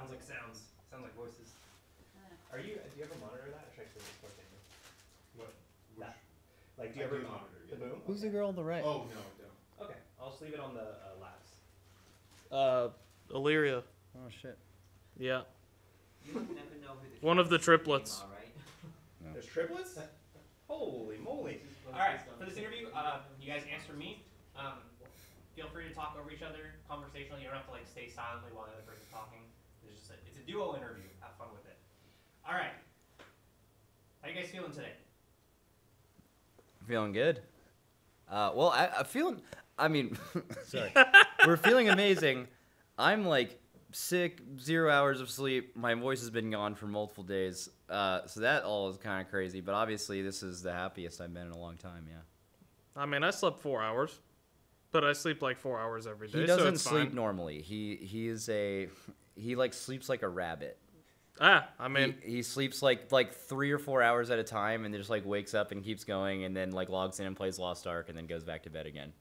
Sounds like sounds. Sounds like voices. Are you? Do you ever monitor that? Or should I actually Discord thing? What? Which? That. Like, do you I ever do monitor monitor, the yeah. boom? Who's the girl on the right? Oh no, I don't. Okay, I'll just leave it on the uh, labs. Uh, Illyria. Oh shit. Yeah. You would never know who the One of the triplets triplets. are, right? There's triplets? Holy moly! All right, for this interview, uh, you guys answer me. Um, feel free to talk over each other, conversationally. You don't have to like stay silently while the other person's talking. It's just a, it's a duo interview. Have fun with it. All right. How you guys feeling today? Feeling good. Uh, well, I, I feeling. I mean, sorry. We're feeling amazing. I'm like sick, zero hours of sleep. My voice has been gone for multiple days. Uh, so that all is kind of crazy. But obviously, this is the happiest I've been in a long time. Yeah. I mean, I slept four hours, but I sleep like four hours every day. He doesn't it's sleep fine. normally. He he is a he like sleeps like a rabbit. Ah, I mean, he, he sleeps like like three or four hours at a time, and just like wakes up and keeps going, and then like logs in and plays Lost Ark, and then goes back to bed again.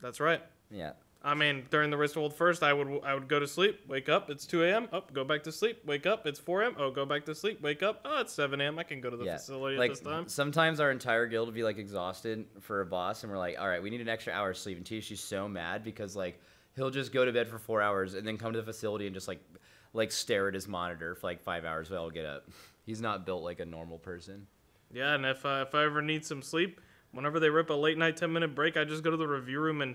that's right. Yeah. I mean, during the Rifthold first, I would I would go to sleep, wake up, it's 2 a.m. Up, go back to sleep, wake up, it's 4 a.m. Oh, go back to sleep, wake up. Oh, it's 7 a.m. I can go to the yeah. facility like at this time. sometimes our entire guild would be like exhausted for a boss, and we're like, all right, we need an extra hour of sleep. And Tishi's so mad because like he'll just go to bed for four hours and then come to the facility and just like like stare at his monitor for like five hours while I'll get up. He's not built like a normal person. Yeah, and if uh, if I ever need some sleep, whenever they rip a late night 10 minute break, I just go to the review room and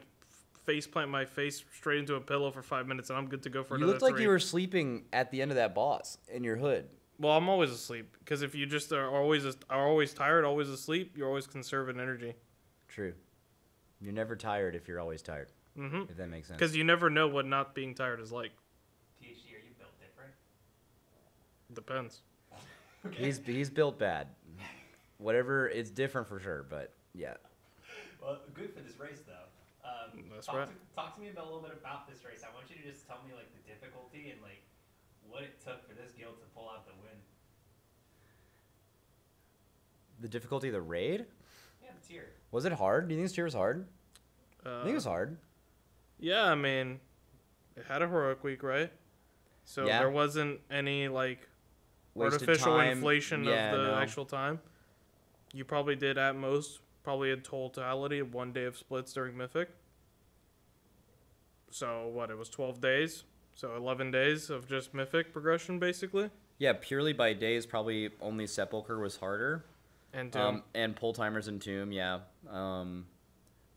face plant my face straight into a pillow for five minutes, and I'm good to go for You another You looked like three. you were sleeping at the end of that boss in your hood. Well, I'm always asleep because if you just are always are always tired, always asleep, you're always conserving energy. True. You're never tired if you're always tired. Mm-hmm. If that makes sense. Because you never know what not being tired is like. THD, are you built different? Depends. He's he's built bad. Whatever, it's different for sure, but yeah. Well, good for this race though. Um, That's talk right. To, talk to me about a little bit about this race. I want you to just tell me like the difficulty and like what it took for this guild to pull out the win. The difficulty of the raid? Yeah, the tier. Was it hard? Do you think this tier was hard? Uh, I think it was hard. Yeah, I mean, it had a heroic week, right? So Yeah. there wasn't any like Wasted artificial time. inflation Yeah, of the no. actual time. You probably did at most probably a totality of one day of splits during Mythic. So what? It was twelve days. So eleven days of just Mythic progression, basically. Yeah, purely by days, probably only Sepulcher was harder. And Um, um, and Pull Timers and Tomb, yeah. Um,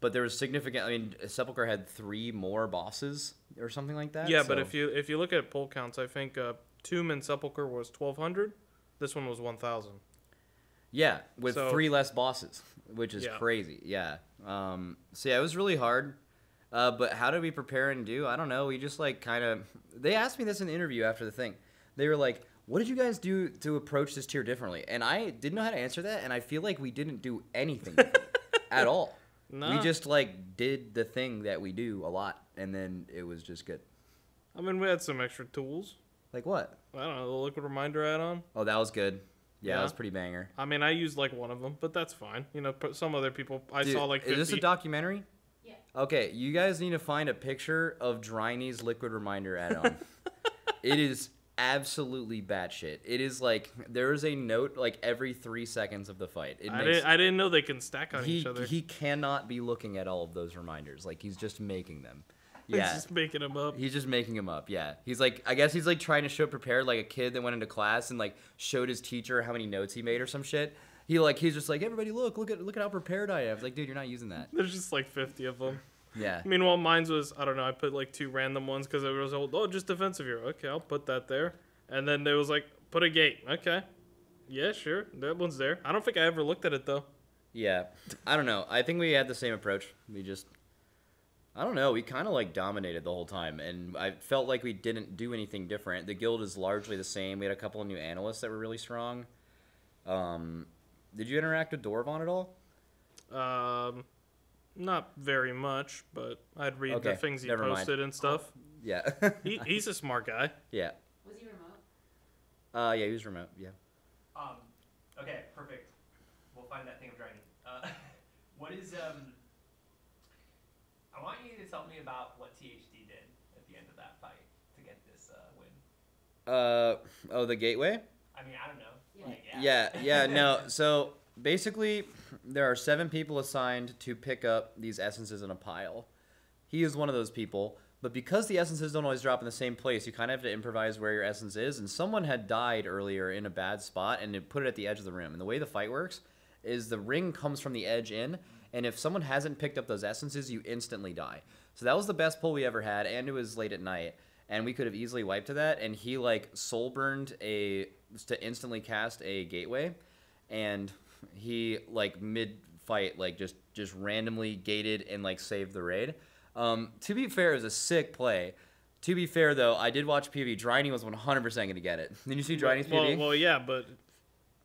but there was significant. I mean, Sepulcher had three more bosses or something like that. yeah, but if you if you look at pull counts, I think uh, Tomb and Sepulcher was twelve hundred. This one was one thousand. Yeah, with So- three less bosses, which is Yeah. crazy. Yeah. Um, so yeah, it was really hard. Uh, but how did we prepare and do? I don't know. We just like kind of. They asked me this in the interview after the thing. They were like, "What did you guys do to approach this tier differently?" And I didn't know how to answer that, and I feel like we didn't do anything at all. We just like did the thing that we do a lot, and then it was just good. I mean, we had some extra tools. Like what? I don't know, the liquid reminder add-on. Oh, that was good. Yeah, that was pretty banger. I mean, I used like one of them, but that's fine. You know, some other people, I Dude, saw like 50. Is this a documentary? Yeah. Okay, you guys need to find a picture of Dryny's liquid reminder add-on. it is absolutely batshit. It is like there is a note like every three seconds of the fight. It I makes didn't, I didn't know they can stack on he each other. he cannot be looking at all of those reminders. Like he's just making them. Yeah, He's just making them up. He's just making them up. Yeah. He's like, I guess he's like trying to show prepared, like a kid that went into class and like showed his teacher how many notes he made or some shit. He like, he's just like, everybody look, look at, look at how prepared I am. It's like, dude, you're not using that. There's just like 50 of them. Yeah. Meanwhile, mine's was I don't know. I put like two random ones because it was old. Oh, just defensive hero. Okay, I'll put that there. And then there was like put a gate. Okay, yeah, sure, that one's there. I don't think I ever looked at it though. Yeah. I don't know. I think we had the same approach. We just, I don't know. We kind of like dominated the whole time, and I felt like we didn't do anything different. The guild is largely the same. We had a couple of new analysts that were really strong. Um, did you interact with Dorvon at all? Um, not very much, but I'd read the things he never mind. posted and stuff. Yeah. He, he's a smart guy. yeah. Was he remote? Uh, yeah, he was remote. Yeah. Um, okay, perfect. We'll find that thing of dragging. Uh, what is um? I want you to tell me about what THD did at the end of that fight to get this uh, win. Uh, oh, the gateway. I mean, I don't know. Yeah. Like, Yeah, yeah, no. So basically, there are seven people assigned to pick up these essences in a pile. He is one of those people, but because the essences don't always drop in the same place, you kind of have to improvise where your essence is. And someone had died earlier in a bad spot, and it put it at the edge of the rim. And the way the fight works is the ring comes from the edge in, and if someone hasn't picked up those essences, you instantly die. So that was the best pull we ever had, and it was late at night, and we could have easily wiped to that. And he like soul burned a to instantly cast a gateway, and he like mid fight like just just randomly gated and like saved the raid. Um, to be fair, it was a sick play. To be fair though, I did watch PV. Dryny was 100% going to get it. Did you see Dryny's well, PV? well, yeah, but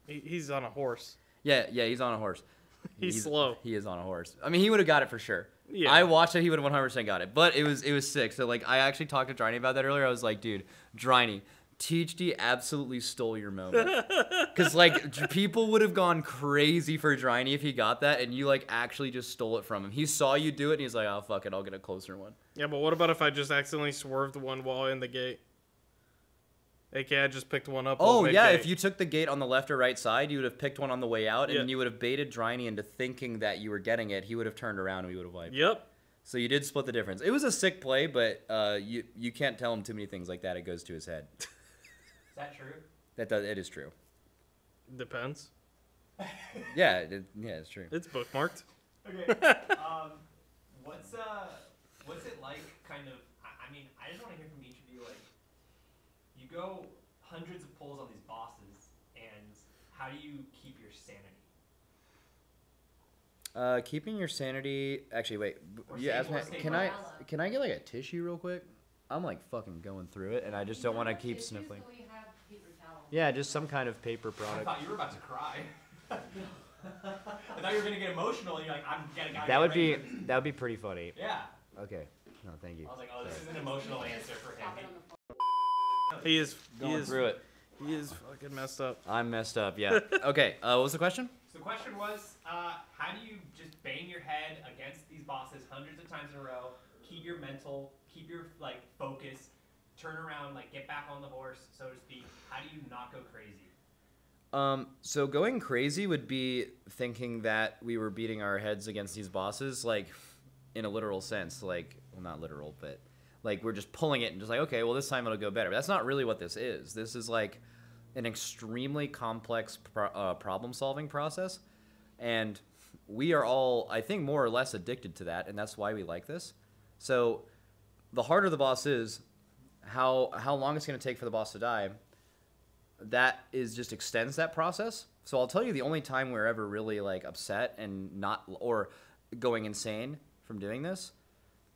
he, he's on a horse. yeah, yeah, he's on a horse. He's slow. He is on a horse. I mean, he would have got it for sure. Yeah. I watched it. He would have 100% got it. But it was it was sick. So like, I actually talked to Dryny about that earlier. I was like, dude, Dryny, THD absolutely stole your moment. Because like people would have gone crazy for Dryny if he got that, and you like actually just stole it from him. He saw you do it, and he's like, oh fuck it, I'll get a closer one. Yeah, but what about if I just accidentally swerved one wall in the gate? AKA I just picked one up. Oh yeah, mid-gate. if you took the gate on the left or right side, you would have picked one on the way out, and Yeah. you would have baited Dryny into thinking that you were getting it. He would have turned around and we would have wiped. Yep. So you did split the difference. It was a sick play, but uh, you you can't tell him too many things like that. It goes to his head. Is that true? That does it is true. Depends. Yeah, it, yeah, it's true. It's bookmarked. Okay. um, what's uh, what's it like? Kind of. I, I mean, I just want to hear from each of you. Like, you go hundreds of pulls on these bosses, and how do you keep your sanity? Uh, keeping your sanity. Actually, wait. b- Or You stay- asked me. or stay Can I can I get like a tissue real quick? I'm like fucking going through it, and I just don't want to keep sniffling. So we have paper towels. Yeah, just some kind of paper product. I thought you were about to cry. I thought you were gonna get emotional. and You're like, I'm gonna. gotta That get would be ready for-" that would be pretty funny. Yeah. Okay. No, thank you. I was like, oh, this is an emotional answer for him. Stop it on the floor. He is. He Going is. through it. He is fucking messed up. I'm messed up. Yeah. okay. Uh, what was the question? So the question was, uh, how do you just bang your head against these bosses hundreds of times in a row, keep your mental, keep your like focus, turn around, like get back on the horse, so to speak. How do you not go crazy? Um, so going crazy would be thinking that we were beating our heads against these bosses, like in a literal sense, like well, not literal, but like we're just pulling it and just like, okay, well this time it'll go better. But that's not really what this is. This is like an extremely complex pro- uh, problem-solving process, and we are all, I think, more or less addicted to that, and that's why we like this. So the harder the boss is, how how long it's going to take for the boss to die that is just extends that process. So I'll tell you the only time we're ever really like upset and not or going insane from doing this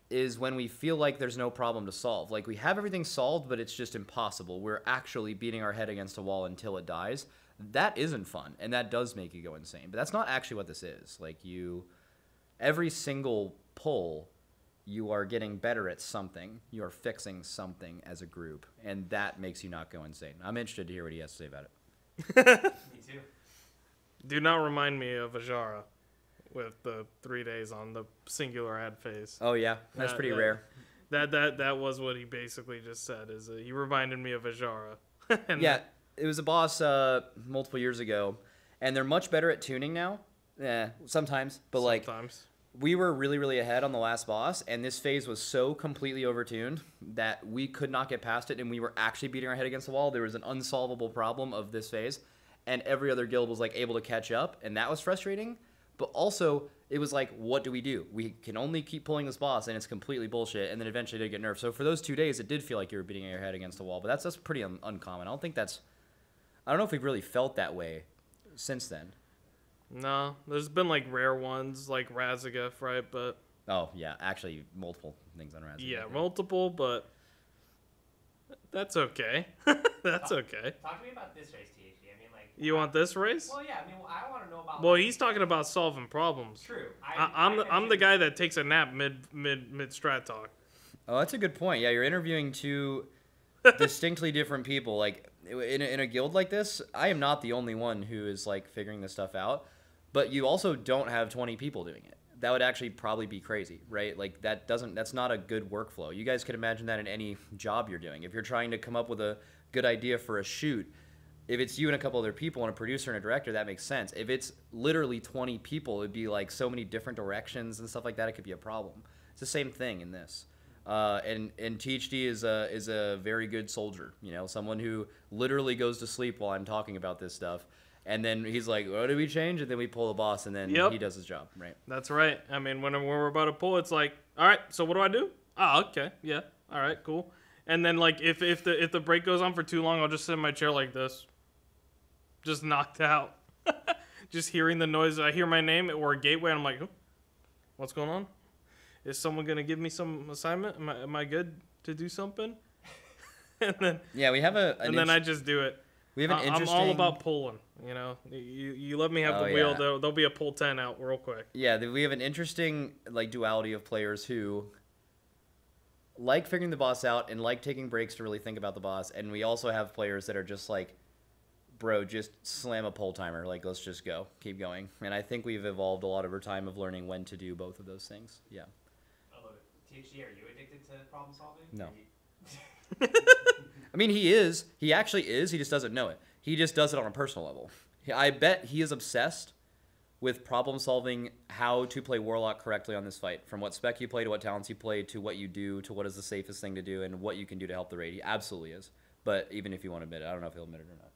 is when we feel like there's no problem to solve. Like we have everything solved, but it's just impossible. We're actually beating our head against a wall until it dies. That isn't fun, and that does make you go insane. But that's not actually what this is. Like you, every single pull, you are getting better at something. You are fixing something as a group, and that makes you not go insane. I'm interested to hear what he has to say about it. Me too. Do not remind me of Azshara with the three days on the singular ad phase. Oh yeah, that's Uh, pretty that- rare. That that that was what he basically just said. Is uh, he reminded me of Azshara? and Yeah, it was a boss uh, multiple years ago, and they're much better at tuning now. Yeah, sometimes, but like sometimes. We were really really ahead on the last boss and this phase was so completely overtuned that we could not get past it and we were actually beating our head against the wall. There was an unsolvable problem of this phase and every other guild was like able to catch up and that was frustrating but also it was like what do we do? We can only keep pulling this boss and it's completely bullshit and then eventually did get nerfed. So for those two days it did feel like you were beating your head against the wall but that's that's pretty un- uncommon. I don't think that's i don't know if we've really felt that way since then No, there's been like rare ones like Raszageth, right? But oh yeah actually multiple things on Razzie. yeah, multiple, but that's okay. that's okay. Talk to me about this race, THD. I mean, like. You want this race? Well, yeah. I mean, I want to know about. Well, like- he's talking about solving problems. True. I, I'm the, I'm the guy that takes a nap mid mid mid strat talk. Oh, that's a good point. Yeah, you're interviewing two distinctly different people. Like in a, in a guild like this, I am not the only one who is like figuring this stuff out. But you also don't have 20 people doing it. that would actually probably be crazy, right? Like that doesn't that's not a good workflow. You guys could imagine that in any job you're doing. If you're trying to come up with a good idea for a shoot, if it's you and a couple other people and a producer and a director, that makes sense. If it's literally 20 people, it'd be like so many different directions and stuff like that. It could be a problem. It's the same thing in this. Uh, and and THD is a is a very good soldier. You know, someone who literally goes to sleep while I'm talking about this stuff. And then he's like, "What did we change?" And then we pull the boss, and then Yep. he does his job, right? That's right. I mean, when, when we're about to pull, it's like, all right, so what do I do? Oh, okay, yeah, all right, cool. And then like if if the if the break goes on for too long, I'll just sit in my chair like this, just knocked out. just hearing the noise, I hear my name or a gateway, and I'm like, "Huh? what's going on? Is someone gonna give me some assignment? Am I am I good to do something? and then Yeah, we have a an and then I just do it. We have an I- I'm all about pulling. You know, you you let me have Oh, the wheel. yeah. There'll, there'll be a pull ten out real quick. Yeah, we have an interesting like duality of players who like figuring the boss out and like taking breaks to really think about the boss, and we also have players that are just like, bro, just slam a pull timer, like let's just go, keep going. And I think we've evolved a lot over time of learning when to do both of those things. Yeah. Oh, I love it. THD, are you addicted to problem solving? No. I mean, he is. He actually is. He just doesn't know it. He just does it on a personal level. I bet he is obsessed with problem solving how to play Warlock correctly on this fight. From what spec you play to what talents you play to what you do to what is the safest thing to do and what you can do to help the raid. He absolutely is. But even if you want to admit it, I don't know if he'll admit it or not.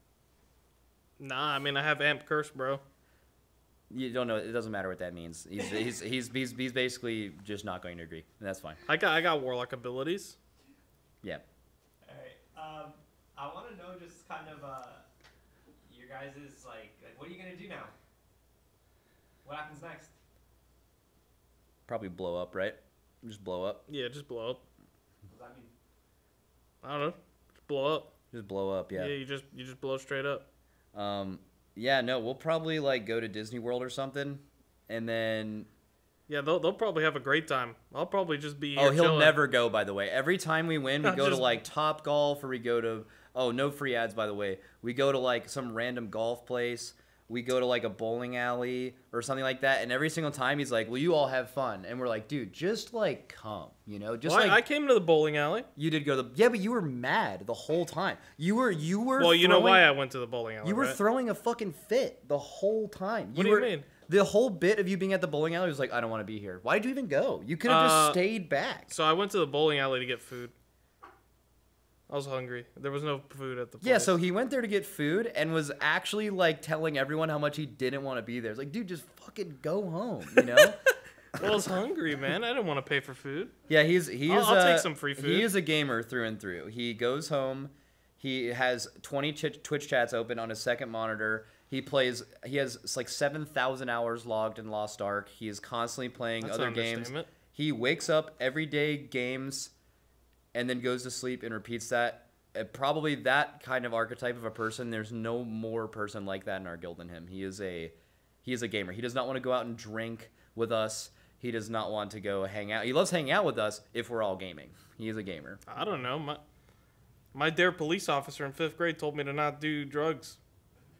Nah, I mean I have amp curse, bro. You don't know. It doesn't matter what that means. He's he's he's he's, he's basically just not going to agree, and that's fine. I got I got warlock abilities. Yeah. Alright, I want to know just kind of, uh, your guys' like, like, what are you gonna do now? What happens next? Probably blow up, right? Just blow up. Yeah, just blow up. What does that mean? I don't know. Just blow up. Just blow up. yeah. Yeah. you just you just blow straight up. Um, yeah, no, we'll probably like go to Disney World or something, and then Yeah, they'll they'll probably have a great time. I'll probably just be oh, he'll chilling. never go. By the way, every time we win, we go to like Top Golf or we go to oh no free ads by the way. We go to like some random golf place. We go to like a bowling alley or something like that, and every single time he's like, "Will you all have fun?" And we're like, "Dude, just like come, you know, just Well, I- like I came to the bowling alley. you did go to the yeah, but you were mad the whole time. You were you were Well, you know why I went to the bowling alley. You were right? throwing a fucking fit the whole time. What do you were, mean? The whole bit of you being at the bowling alley was like, I don't want to be here. Why did you even go? You could have Uh, just stayed back. So I went to the bowling alley to get food. I was hungry. There was no food at the place. Yeah, so he went there to get food and was actually like telling everyone how much he didn't want to be there. It's like, dude, just fucking go home, you know? Well, I was hungry, man. I didn't want to pay for food. yeah, he's he's I'll- I'll take uh, some free food. He is a gamer through and through. He goes home, he has 20 ch- Twitch chats open on his second monitor. He plays. He has like 7,000 hours logged in Lost Ark. He is constantly playing That's other games. He wakes up every day, games, and then goes to sleep and repeats that. Uh, probably that kind of archetype of a person. There's no more person like that in our guild than him. He is a he is a gamer. He does not want to go out and drink with us. He does not want to go hang out. He loves hanging out with us if we're all gaming. He is a gamer. I don't know. My my dare police officer in fifth grade told me to not do drugs.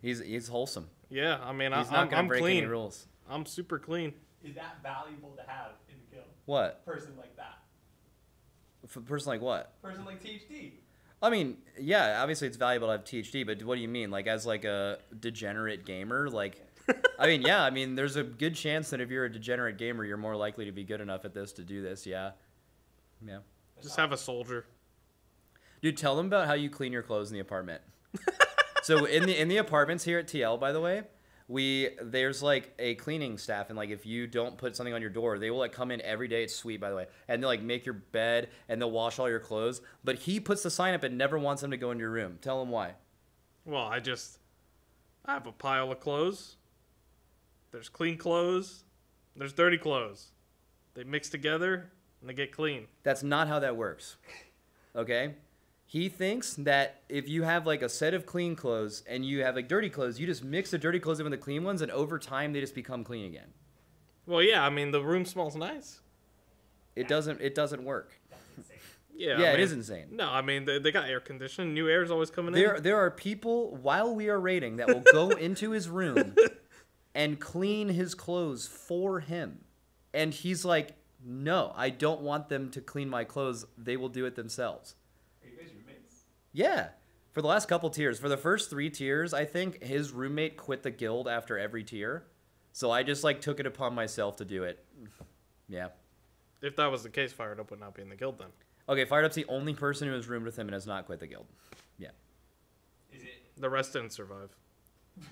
He's he's wholesome. Yeah, I mean, He's I, not I'm, gonna I'm break clean. any rules. I'm super clean. Is that valuable to have in the guild? What? Person like that. For a person like what? Person like THD. I mean, yeah, obviously it's valuable to have THD, but what do you mean? Like as like a degenerate gamer? Like I mean, yeah, I mean there's a good chance that if you're a degenerate gamer, you're more likely to be good enough at this to do this, yeah. Yeah. Just have a soldier. Dude, tell them about how you clean your clothes in the apartment. so in the in the apartments here at TL, by the way, we there's like a cleaning staff, and like if you don't put something on your door, they will like come in every day. It's sweet, by the way, and they'll like make your bed and they'll wash all your clothes. But he puts the sign up and never wants them to go in your room. Tell him why. Well, I just I have a pile of clothes. There's clean clothes. There's dirty clothes. They mix together and they get clean. That's not how that works. Okay? He thinks that if you have like a set of clean clothes and you have like dirty clothes, you just mix the dirty clothes in with the clean ones, and over time they just become clean again. Well, yeah, I mean the room smells nice. It doesn't. It doesn't work. Yeah, Yeah, I mean- is insane. No, I mean they, they got air conditioning. New air is always coming There, in. there are people while we are raiding that will go into his room and clean his clothes for him And he's like, no, I don't want them to clean my clothes. They will do it themselves. Are you guys roommates? Yeah. For the last couple tiers, for the first three tiers, I think his roommate quit the guild after every tier. So I just like took it upon myself to do it. Yeah. If that was the case, Fired Up would not be in the guild then. Okay, Fired Up's the only person who has roomed with him and has not quit the guild. Yeah. Is it? The rest didn't survive.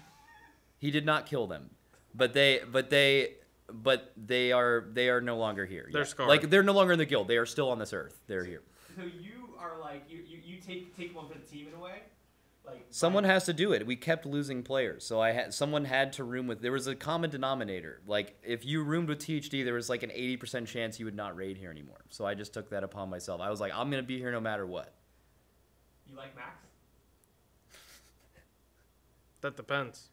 He did not kill them, but they, but they, but they are they are no longer here. They're yeah. scarred. Like they're no longer in the guild. They are still on this earth. They're here. So you are like you, you, you take take one for the team in a way, like Someone has to do it. We kept losing players, so I had someone had to room with. There was a common denominator. Like if you roomed with THD, there was like an eighty percent chance you would not raid here anymore. So I just took that upon myself. I was like, I'm gonna be here no matter what. You like Max? That depends.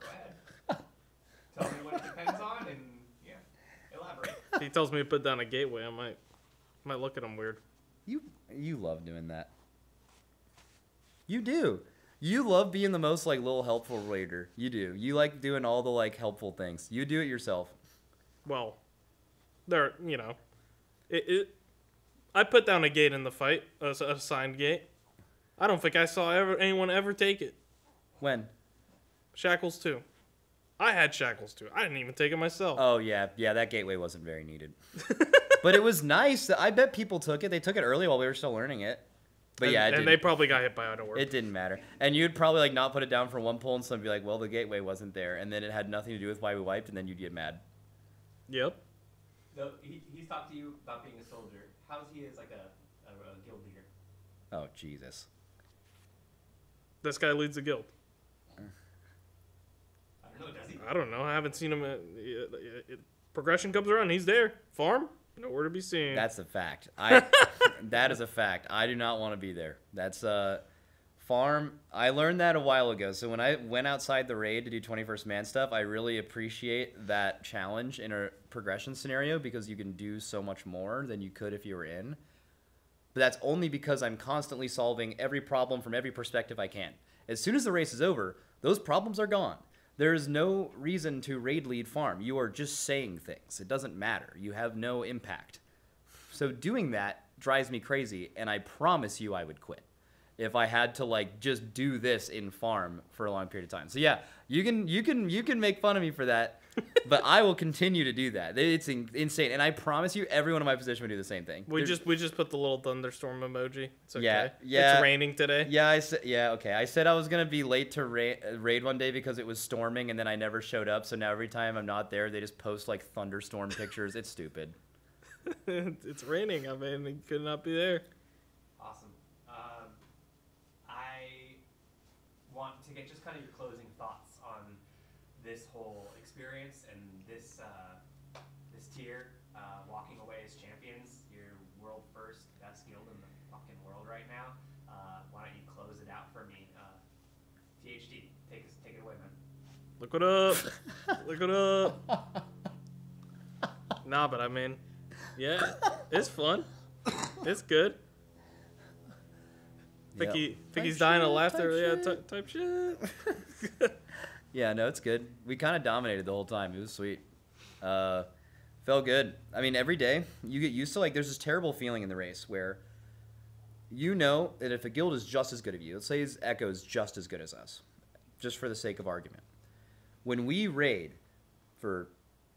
Go ahead. Tell me what it depends on, and yeah, elaborate. If he tells me to put down a gateway, I might might look at them weird. You you love doing that. You do. You love being the most like little helpful raider. You do. You like doing all the like helpful things. You do it yourself. Well, there, you know, it, it. I put down a gate in the fight, a signed gate. I don't think I saw ever anyone ever take it. When? Shackles too. I had shackles too. I didn't even take it myself. Oh yeah, yeah. That gateway wasn't very needed, but it was nice. I bet people took it. They took it early while we were still learning it. But and, yeah, it and didn't, they probably got hit by auto work. it didn't matter. And you'd probably like not put it down for one pull, and someone be like, "Well, the gateway wasn't there," and then it had nothing to do with why we wiped, and then you'd get mad. Yep. So he, he's talked to you about being a soldier. How's he as like a, a, a guild leader? Oh Jesus. This guy leads the guild. Mm. I don't know. Does he? I don't know. I haven't seen him. At, it, it, progression comes around. He's there. Farm. Nowhere to be seen. That's a fact. I that is a fact. I do not want to be there. That's uh farm. I learned that a while ago. So when I went outside the raid to do 21st man stuff, I really appreciate that challenge in a progression scenario because you can do so much more than you could if you were in. But that's only because I'm constantly solving every problem from every perspective I can. As soon as the race is over, those problems are gone. There is no reason to raid lead farm. You are just saying things. It doesn't matter. You have no impact. So doing that drives me crazy, and I promise you I would quit if I had to like just do this in farm for a long period of time. So yeah, you can you can you can make fun of me for that, but I will continue to do that. It's in- insane, and I promise you, everyone in my position would do the same thing. we There's- just we just put the little thunderstorm emoji. It's okay. Yeah, yeah. It's raining today. Yeah, I said yeah, okay. I said I was gonna be late to ra- raid one day because it was storming, and then I never showed up. So now every time I'm not there, they just post like thunderstorm pictures. It's stupid. it's raining. I mean, he could not be there. Awesome. Um, I want to get just kind of your closing thoughts on this whole experience and this uh, this tier, uh, walking away as champions. Your world first best guild in the fucking world right now. Uh, why don't you close it out for me? Uh, THD, take us, take it away, man. Look it up. Look it up. Nah, but I mean, yeah, it's fun. It's good. Yep. Vicky, Vicky's dying of laughter. type Yeah, shit. type shit. Yeah, no, it's good. We kind of dominated the whole time. It was sweet. Uh, felt good. I mean, every day you get used to like there's this terrible feeling in the race where you know that if a guild is just as good as you, let's say Echo is just as good as us, just for the sake of argument. When we raid for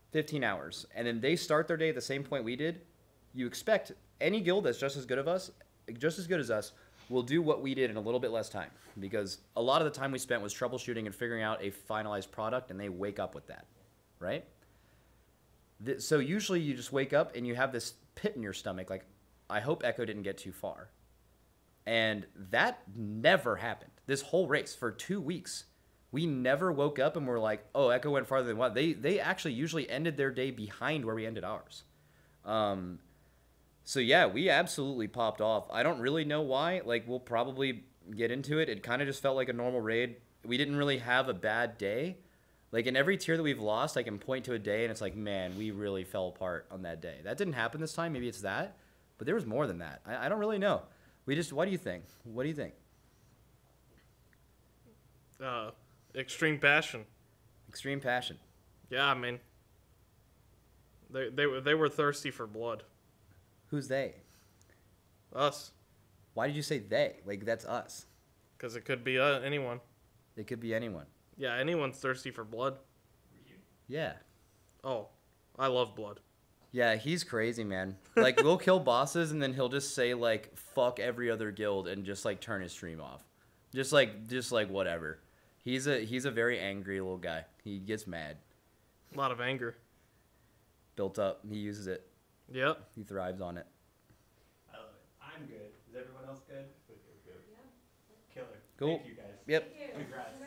15 hours and then they start their day at the same point we did, you expect any guild that's just as good of us, just as good as us, will do what we did in a little bit less time because a lot of the time we spent was troubleshooting and figuring out a finalized product and they wake up with that, right? So usually you just wake up and you have this pit in your stomach like I hope Echo didn't get too far. And that never happened. This whole race for 2 weeks. We never woke up and were like, "Oh, Echo went farther than what?" They they actually usually ended their day behind where we ended ours. Um, so yeah, we absolutely popped off. I don't really know why. Like we'll probably get into it. It kind of just felt like a normal raid. We didn't really have a bad day. Like in every tier that we've lost, I can point to a day and it's like, man, we really fell apart on that day. That didn't happen this time. Maybe it's that, but there was more than that. I, I don't really know. We just. What do you think? What do you think? Uh, extreme passion. Extreme passion. Yeah, I mean, They they were they were thirsty for blood. Who's they? Us, Why did you say they? Like that's us. because it could be uh, anyone. It could be anyone. Yeah, anyone's thirsty for blood. Yeah. Oh, I love blood. Yeah, he's crazy, man. Like we'll kill bosses and then he'll just say like fuck every other guild and just like turn his stream off. Just like just like whatever. He's a he's a very angry little guy. He gets mad. A lot of anger. Built up. He uses it. Yep. He thrives on it. I love it. I'm good. Is everyone else good? Yeah, Killer. Cool. Thank you guys. Yep. Thank you. Congrats.